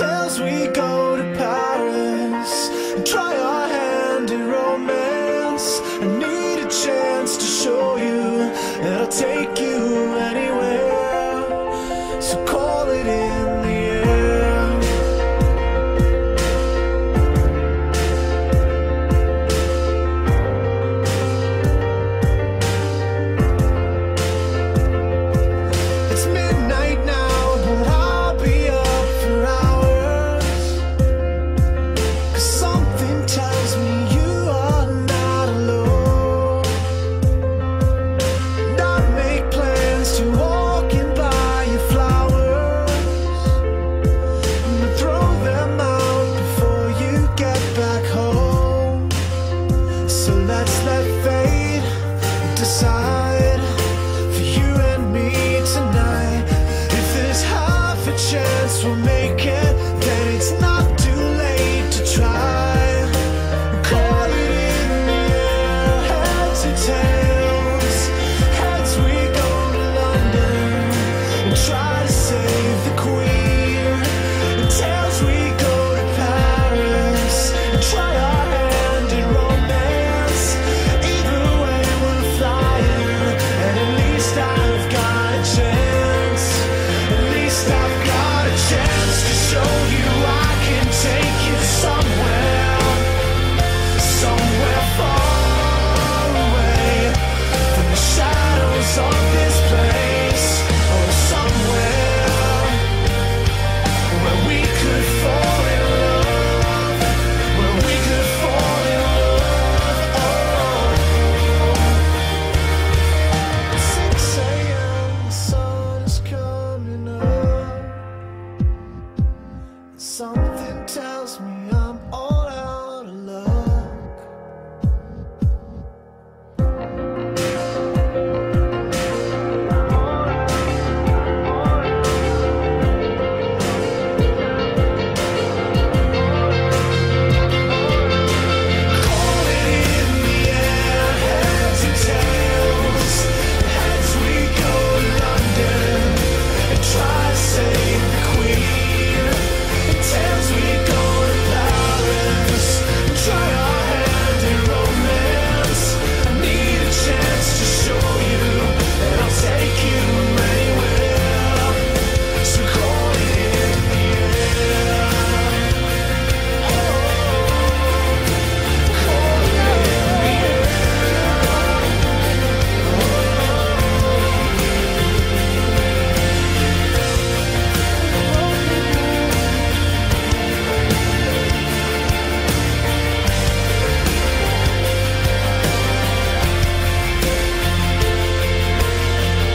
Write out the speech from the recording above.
tells we go to Paris and try our hand in romance. I need a chance to show you that I'll take you. So let's let fate decide for you and me tonight. If there's half a chance we'll make it, then it's not. just to show you I can take